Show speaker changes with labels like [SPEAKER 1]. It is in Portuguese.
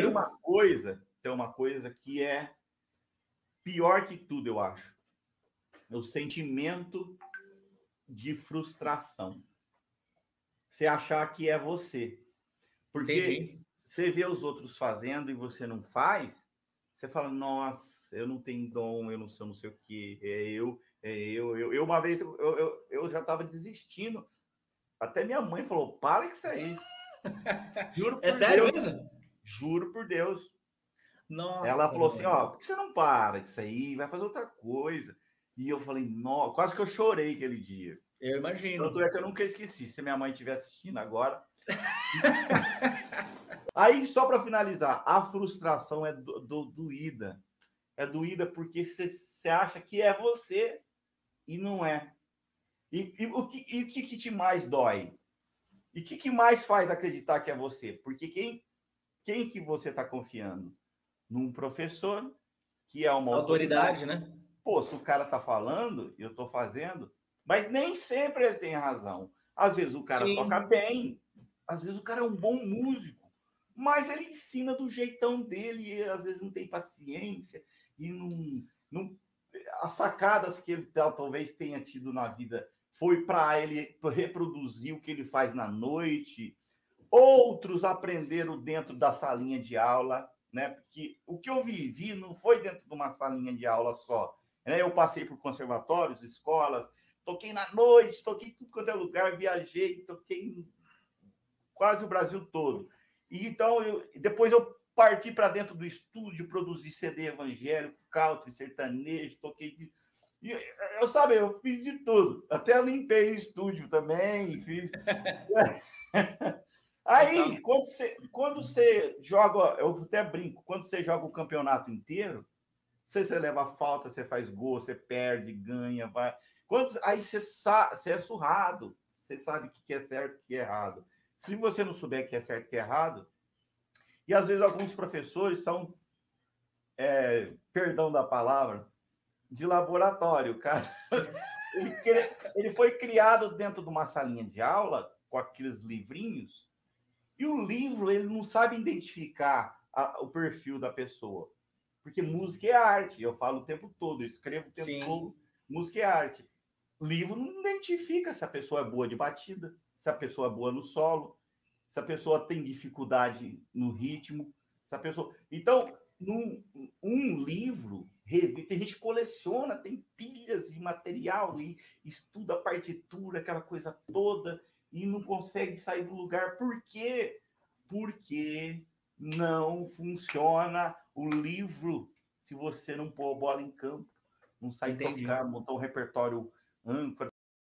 [SPEAKER 1] Tem uma coisa, tem uma coisa que é pior que tudo, eu acho. É o sentimento de frustração. Você achar que é você. Porque Entendi. você vê os outros fazendo e você não faz, você fala, nossa, eu não tenho dom, eu não sei, eu não sei o que, é eu, é eu, eu. Eu uma vez eu, eu, eu já estava desistindo. Até minha mãe falou: para com isso aí.
[SPEAKER 2] Juro é sério mesmo?
[SPEAKER 1] Juro por Deus. Nossa. Ela falou assim: ó, por que você não para com isso aí? Vai fazer outra coisa. E eu falei, nossa, quase que eu chorei aquele dia.
[SPEAKER 2] Eu imagino.
[SPEAKER 1] Tanto é que eu nunca esqueci. Se minha mãe estiver assistindo agora. Aí, só para finalizar, a frustração é do, do, doída. É doída porque você acha que é você e não é. E, e o, que, e o que, que te mais dói? E o que, que mais faz acreditar que é você? Porque quem, quem que você está confiando? Num professor, que é uma
[SPEAKER 2] autoridade, autoridade, né?
[SPEAKER 1] Pô, se o cara está falando, eu estou fazendo, mas nem sempre ele tem razão. Às vezes o cara Sim. toca bem, às vezes o cara é um bom músico, mas ele ensina do jeitão dele e às vezes não tem paciência e não, não as sacadas que ele talvez tenha tido na vida foi para ele reproduzir o que ele faz na noite. Outros aprenderam dentro da salinha de aula, né? Porque o que eu vivi não foi dentro de uma salinha de aula só. Né? Eu passei por conservatórios, escolas, toquei na noite, toquei em tudo quanto é lugar, viajei, toquei quase o Brasil todo. E então, eu, depois eu parti para dentro do estúdio, produzi CD evangélico, country, sertanejo, toquei. E eu sabe, eu fiz de tudo. Até limpei o estúdio também, fiz. Aí, então... quando, você, quando você joga, eu até brinco, quando você joga o campeonato inteiro, você, você leva falta, você faz gol, você perde, ganha, vai. Quando, aí você, sabe, você é surrado, você sabe o que é certo e o que é errado. Se você não souber o que é certo e o que é errado, e às vezes alguns professores são, é, perdão da palavra, de laboratório, cara. Ele, ele foi criado dentro de uma salinha de aula com aqueles livrinhos e o livro ele não sabe identificar a, o perfil da pessoa. Porque música é arte, eu falo o tempo todo, escrevo o tempo Sim. todo, música é arte. livro não identifica se a pessoa é boa de batida, se a pessoa é boa no solo, se a pessoa tem dificuldade no ritmo, se a pessoa. Então, num, um livro, tem gente que coleciona, tem pilhas de material e estuda a partitura, aquela coisa toda, e não consegue sair do lugar. Por quê? Porque não funciona o livro se você não pôr a bola em campo, não sai Entendi. tocar, montar um repertório âncora.